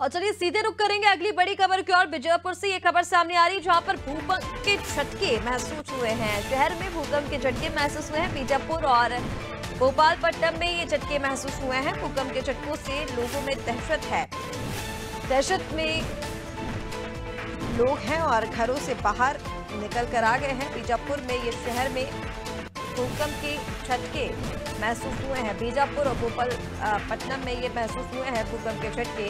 और चलिए सीधे रुक करेंगे अगली बड़ी खबर की ओर। बीजापुर से ये खबर सामने आ रही है जहाँ पर भूकंप के झटके महसूस हुए हैं। शहर में भूकंप के झटके महसूस हुए हैं, बीजापुर और भोपालपट्टनम में ये झटके महसूस हुए हैं। भूकंप के झटकों से लोगों में दहशत है। दहशत में लोग हैं और घरों से बाहर निकल कर आ गए हैं। बीजापुर में ये शहर में भूकंप के झटके महसूस हुए हैं। बीजापुर और भोपाल अ, पट्टनम में ये महसूस हुए हैं भूकंप के झटके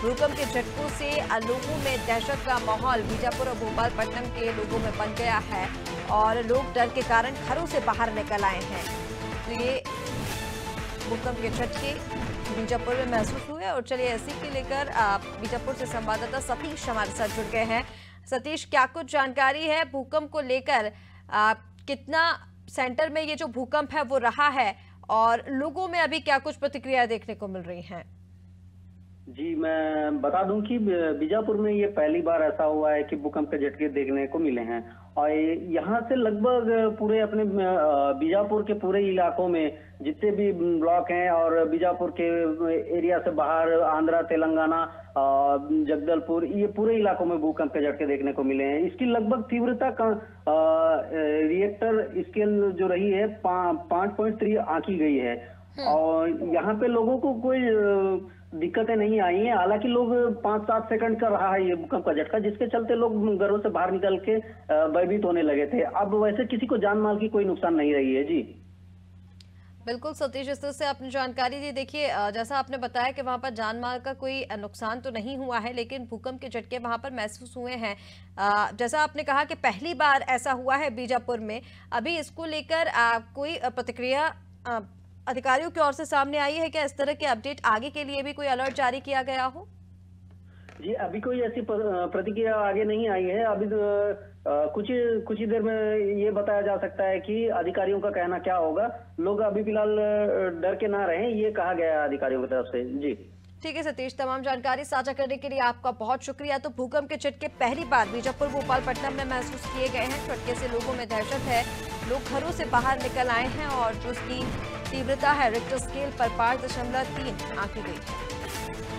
भूकंप के झटकों से लोगों में दहशत का माहौल बीजापुर और भोपाल पट्टनम के लोगों में बन गया है और लोग डर के कारण घरों से बाहर निकल आए हैं। तो ये भूकंप के झटके बीजापुर में महसूस हुए और चलिए इसी के लेकर बीजापुर से संवाददाता सतीश हमारे साथ जुड़ गए हैं। सतीश क्या कुछ जानकारी है? भूकंप को लेकर कितना सेंटर में ये जो भूकंप है वो रहा है और लोगों में अभी क्या कुछ प्रतिक्रिया देखने को मिल रही हैं? जी, मैं बता दूँ कि बीजापुर में ये पहली बार ऐसा हुआ है कि भूकंप के झटके देखने को मिले हैं। और यहाँ से लगभग पूरे अपने बीजापुर के पूरे इलाकों में जितने भी ब्लॉक हैं और बीजापुर के एरिया से बाहर, आंध्रा, तेलंगाना जगदलपुर, ये पूरे इलाकों में भूकंप के झटके देखने को मिले हैं। इसकी लगभग तीव्रता का रिएक्टर स्केल जो रही है पाँच पॉइंट थ्री आंकी गई है। और यहाँ पे लोगों को कोई दिक्कतें नहीं आई हैं। हालाँकि लोग पाँच सात सेकंड का रहा है ये भूकंप का झटका जिसके चलते लोग घरों से बाहर निकल के भयभीत होने लगे थे। अब वैसे किसी को जान माल की कोई नुकसान नहीं रही है जी। बिल्कुल सतीश इस तरह से आपने जानकारी दी। देखिए जैसा आपने बताया कि वहाँ पर जान माल का कोई नुकसान तो नहीं हुआ है लेकिन भूकंप के झटके वहाँ पर महसूस हुए हैं। जैसा आपने कहा कि पहली बार ऐसा हुआ है बीजापुर में। अभी इसको लेकर कोई प्रतिक्रिया अधिकारियों की ओर से सामने आई है क्या इस तरह के अपडेट आगे के लिए भी कोई अलर्ट जारी किया गया हो? जी अभी कोई ऐसी प्रतिक्रिया आगे नहीं आई है। अभी तो, अ, कुछ कुछ ही देर में ये बताया जा सकता है कि अधिकारियों का कहना क्या होगा। लोग अभी फ़िलहाल डर के ना रहें ये कहा गया है अधिकारियों की तरफ़ से। जी। ठीक है सतीश तमाम जानकारी साझा करने के लिए आपका बहुत शुक्रिया। तो भूकंप के झटके पहली बार बीजापुर भोपाल पट्टनम में महसूस किए गए हैं। झटके से लोगों में दहशत है। लोग घरों से बाहर निकल आए हैं और जो उसकी तीव्रता है रिक्टर स्केल पर पाँच दशमलव तीन आंकी गई है।